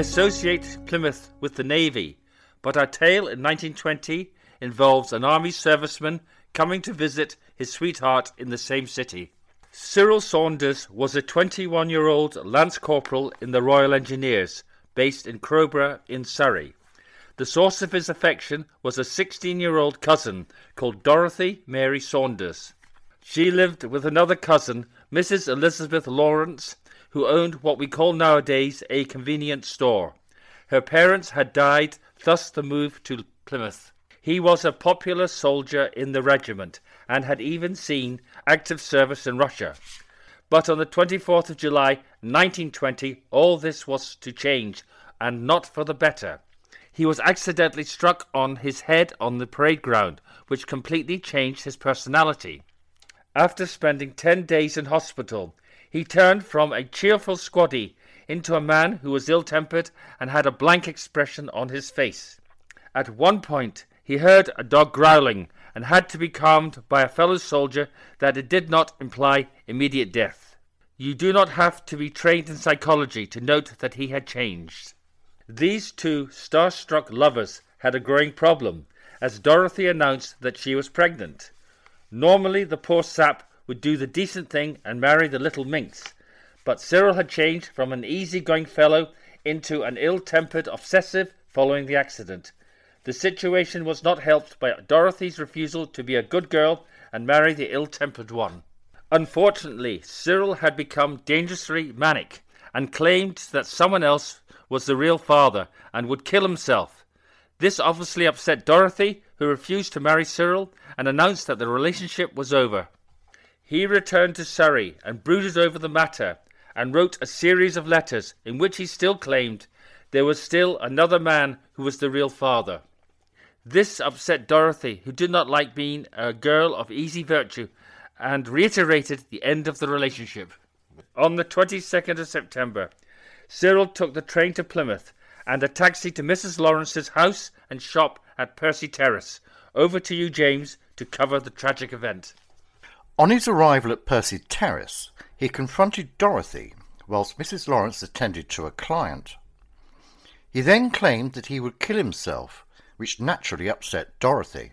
Associate Plymouth with the Navy, but our tale in 1920 involves an Army serviceman coming to visit his sweetheart in the same city. Cyril Saunders was a 21 year old Lance Corporal in the Royal Engineers, based in Crowborough in Surrey. The source of his affection was a 16 year old cousin called Dorothy Mary Saunders. She lived with another cousin, Mrs. Elizabeth Lawrence, who owned what we call nowadays a convenience store. Her parents had died, thus the move to Plymouth. He was a popular soldier in the regiment and had even seen active service in Russia. But on the 24th of July 1920, all this was to change, and not for the better. He was accidentally struck on his head on the parade ground, which completely changed his personality. After spending 10 days in hospital, he turned from a cheerful squaddy into a man who was ill tempered and had a blank expression on his face. At one point, he heard a dog growling and had to be calmed by a fellow soldier that it did not imply immediate death. You do not have to be trained in psychology to note that he had changed. These two star-struck lovers had a growing problem, as Dorothy announced that she was pregnant. Normally, the poor sap would do the decent thing and marry the little minx, but Cyril had changed from an easy-going fellow into an ill-tempered obsessive following the accident. The situation was not helped by Dorothy's refusal to be a good girl and marry the ill tempered one. Unfortunately, Cyril had become dangerously manic and claimed that someone else was the real father and would kill himself. This obviously upset Dorothy, who refused to marry Cyril and announced that the relationship was over. He returned to Surrey and brooded over the matter and wrote a series of letters in which he still claimed there was still another man who was the real father. This upset Dorothy, who did not like being a girl of easy virtue, and reiterated the end of the relationship. On the 22nd of September, Cyril took the train to Plymouth and a taxi to Mrs. Lawrence's house and shop at Percy Terrace. Over to you, James, to cover the tragic event. On his arrival at Percy Terrace, he confronted Dorothy whilst Mrs. Lawrence attended to a client. He then claimed that he would kill himself which naturally upset Dorothy.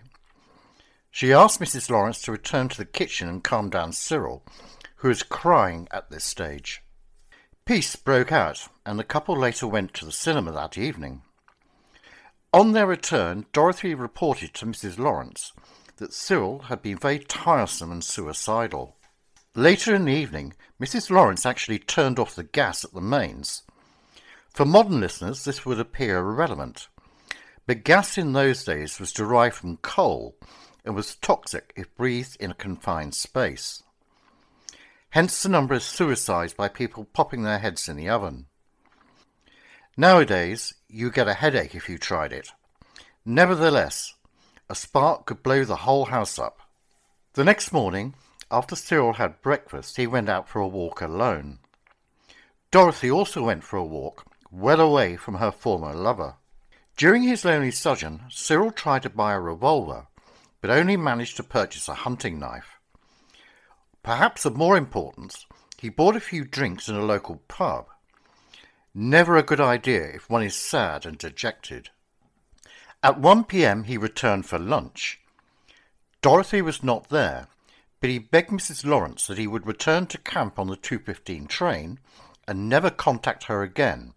She asked Mrs. Lawrence to return to the kitchen and calm down Cyril, who was crying at this stage. Peace broke out, and the couple later went to the cinema that evening. On their return, Dorothy reported to Mrs. Lawrence that Cyril had been very tiresome and suicidal. Later in the evening, Mrs. Lawrence actually turned off the gas at the mains. For modern listeners, this would appear irrelevant. But gas in those days was derived from coal and was toxic if breathed in a confined space. Hence the number of suicides by people popping their heads in the oven. Nowadays, you get a headache if you tried it. Nevertheless, a spark could blow the whole house up. The next morning, after Cyril had breakfast, he went out for a walk alone. Dorothy also went for a walk, well away from her former lover. During his lonely sojourn, Cyril tried to buy a revolver, but only managed to purchase a hunting knife. Perhaps of more importance, he bought a few drinks in a local pub. Never a good idea if one is sad and dejected. At 1 p.m. he returned for lunch. Dorothy was not there, but he begged Mrs. Lawrence that he would return to camp on the 2.15 train and never contact her again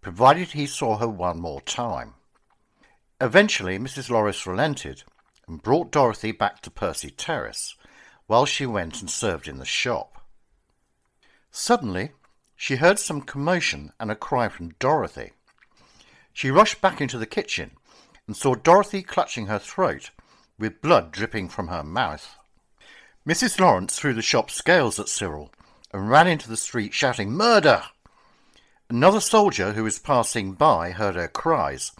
provided he saw her one more time. Eventually, Mrs. Lawrence relented and brought Dorothy back to Percy Terrace while she went and served in the shop. Suddenly, she heard some commotion and a cry from Dorothy. She rushed back into the kitchen and saw Dorothy clutching her throat, with blood dripping from her mouth. Mrs. Lawrence threw the shop scales at Cyril and ran into the street shouting, Murder! Another soldier who was passing by heard her cries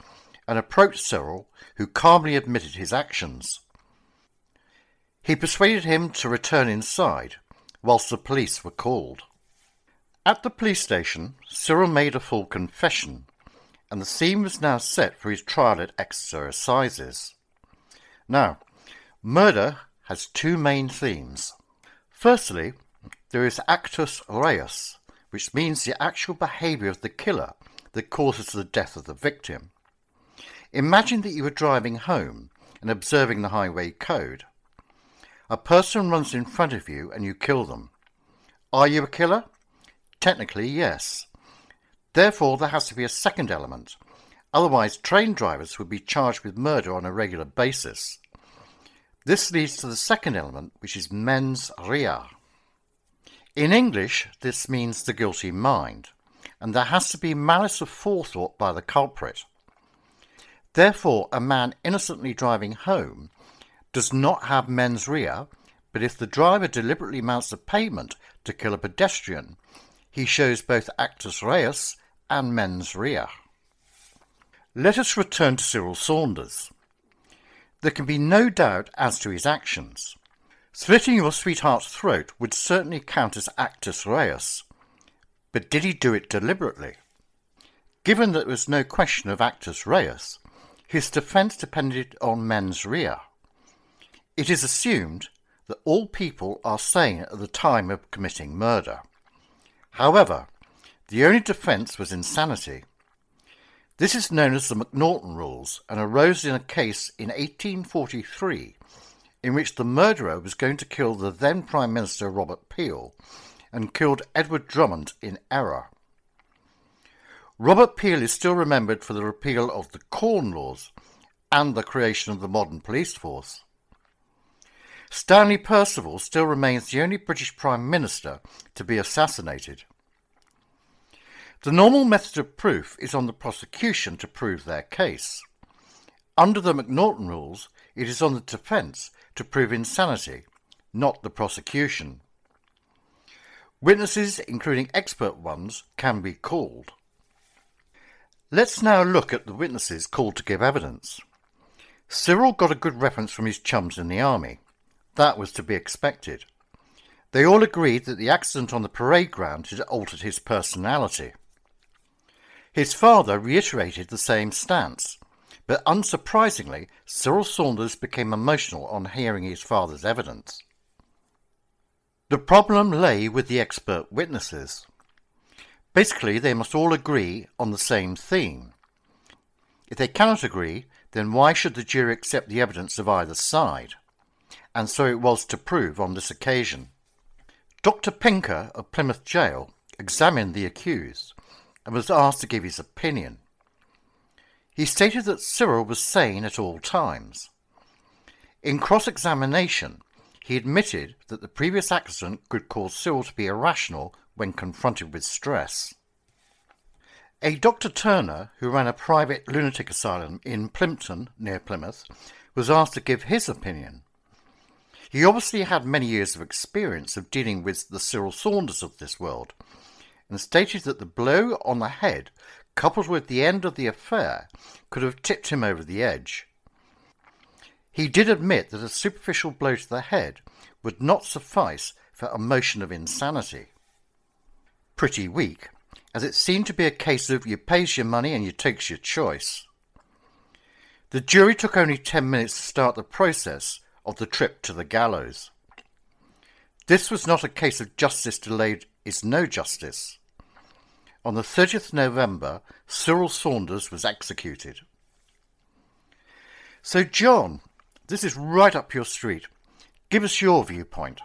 and approached Cyril, who calmly admitted his actions. He persuaded him to return inside, whilst the police were called. At the police station, Cyril made a full confession, and the scene was now set for his trial at Exeter Assizes. Now, murder has two main themes. Firstly, there is actus reus, which means the actual behaviour of the killer that causes the death of the victim. Imagine that you are driving home and observing the highway code. A person runs in front of you and you kill them. Are you a killer? Technically, yes. Therefore, there has to be a second element. Otherwise, train drivers would be charged with murder on a regular basis. This leads to the second element, which is mens rea. In English, this means the guilty mind, and there has to be malice of forethought by the culprit. Therefore, a man innocently driving home does not have mens rea, but if the driver deliberately mounts a pavement to kill a pedestrian, he shows both actus reus and mens rea. Let us return to Cyril Saunders. There can be no doubt as to his actions. Slitting your sweetheart's throat would certainly count as actus reus, but did he do it deliberately? Given that there was no question of actus reus, his defence depended on mens rea. It is assumed that all people are sane at the time of committing murder. However, the only defence was insanity. This is known as the McNaughton Rules and arose in a case in 1843 in which the murderer was going to kill the then Prime Minister Robert Peel and killed Edward Drummond in error. Robert Peel is still remembered for the repeal of the Corn Laws and the creation of the modern police force. Stanley Perceval still remains the only British Prime Minister to be assassinated. The normal method of proof is on the prosecution to prove their case. Under the McNaughton rules, it is on the defence to prove insanity, not the prosecution. Witnesses, including expert ones, can be called. Let's now look at the witnesses called to give evidence. Cyril got a good reference from his chums in the army. That was to be expected. They all agreed that the accident on the parade ground had altered his personality. His father reiterated the same stance, but unsurprisingly, Cyril Saunders became emotional on hearing his father's evidence. The problem lay with the expert witnesses. Basically, they must all agree on the same theme. If they cannot agree, then why should the jury accept the evidence of either side? And so it was to prove on this occasion. Dr. Pinker of Plymouth Jail examined the accused and was asked to give his opinion. He stated that Cyril was sane at all times. In cross examination, he admitted that the previous accident could cause Cyril to be irrational when confronted with stress. A Dr. Turner, who ran a private lunatic asylum in Plympton, near Plymouth, was asked to give his opinion. He obviously had many years of experience of dealing with the Cyril Saunders of this world, and stated that the blow on the head, coupled with the end of the affair, could have tipped him over the edge. He did admit that a superficial blow to the head would not suffice for a motion of insanity. Pretty weak, as it seemed to be a case of you pays your money and you takes your choice. The jury took only ten minutes to start the process of the trip to the gallows. This was not a case of justice delayed is no justice. On the 30th November, Cyril Saunders was executed. So, John, this is right up your street. Give us your viewpoint.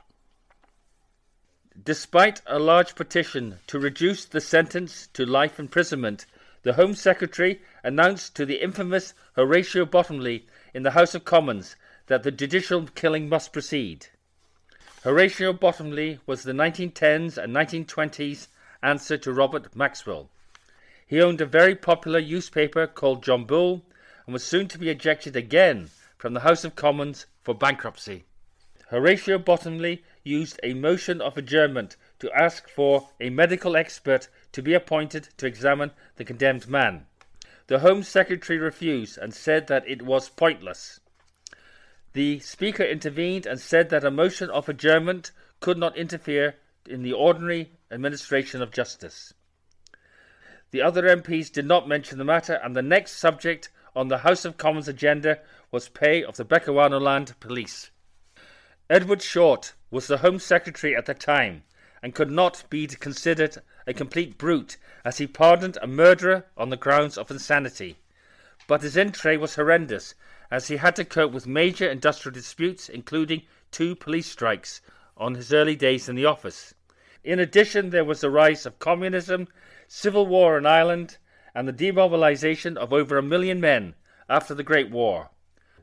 Despite a large petition to reduce the sentence to life imprisonment, the Home Secretary announced to the infamous Horatio Bottomley in the House of Commons that the judicial killing must proceed. Horatio Bottomley was the 1910s and 1920s answer to Robert Maxwell. He owned a very popular newspaper called John Bull and was soon to be ejected again from the House of Commons for bankruptcy. Horatio Bottomley used a motion of adjournment to ask for a medical expert to be appointed to examine the condemned man. The Home Secretary refused and said that it was pointless. The Speaker intervened and said that a motion of adjournment could not interfere in the ordinary administration of justice. The other MPs did not mention the matter, and the next subject on the House of Commons agenda was pay of the Bechuanaland police. Edward Shortt was the Home Secretary at the time and could not be considered a complete brute as he pardoned a murderer on the grounds of insanity. But his entree was horrendous as he had to cope with major industrial disputes, including two police strikes on his early days in the office. In addition, there was the rise of communism, civil war in Ireland, and the demobilization of over a million men after the Great War.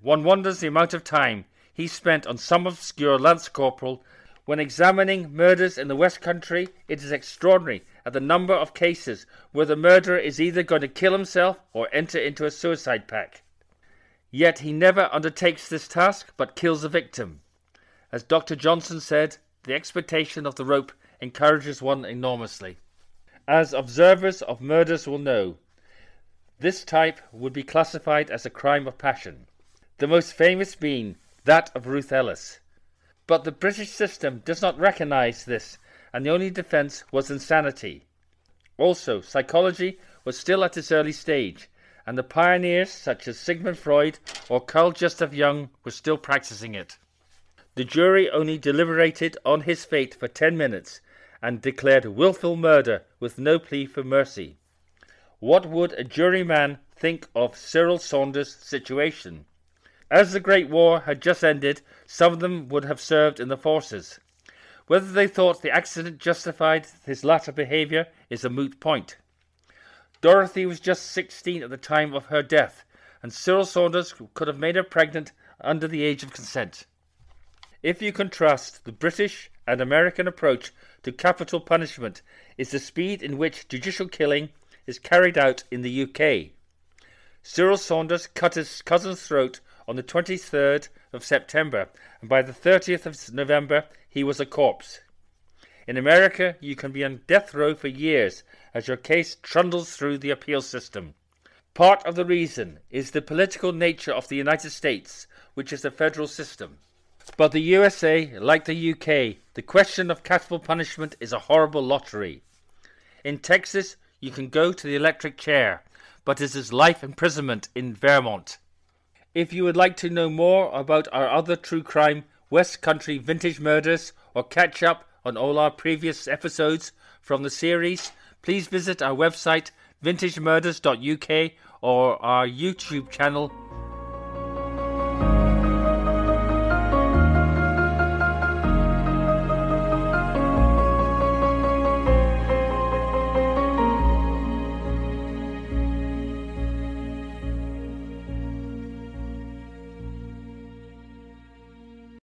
One wonders the amount of time he spent on some obscure lance corporal. When examining murders in the West Country, it is extraordinary at the number of cases where the murderer is either going to kill himself or enter into a suicide pact. Yet he never undertakes this task but kills the victim. As Dr. Johnson said, the expectation of the rope encourages one enormously. As observers of murders will know, this type would be classified as a crime of passion, the most famous being that of Ruth Ellis. But the British system does not recognize this, and the only defense was insanity. Also, psychology was still at its early stage, and the pioneers such as Sigmund Freud or Carl Gustav Jung were still practicing it. The jury only deliberated on his fate for ten minutes and declared wilful murder with no plea for mercy. What would a juryman think of Cyril Saunders' situation? As the Great War had just ended, some of them would have served in the forces. Whether they thought the accident justified his latter behaviour is a moot point. Dorothy was just sixteen at the time of her death, and Cyril Saunders could have made her pregnant under the age of consent. If you contrast the British and American approach to capital punishment is the speed in which judicial killing is carried out in the UK. Cyril Saunders cut his cousin's throat on the 23rd of September, and by the 30th of November he was a corpse. In America, you can be on death row for years as your case trundles through the appeal system. Part of the reason is the political nature of the United States, which is a federal system. But the USA, like the UK, the question of capital punishment is a horrible lottery. In Texas, you can go to the electric chair, but it is life imprisonment in Vermont. If you would like to know more about our other true crime West Country vintage murders or catch up on all our previous episodes from the series, please visit our website vintagemurders.uk or our YouTube channel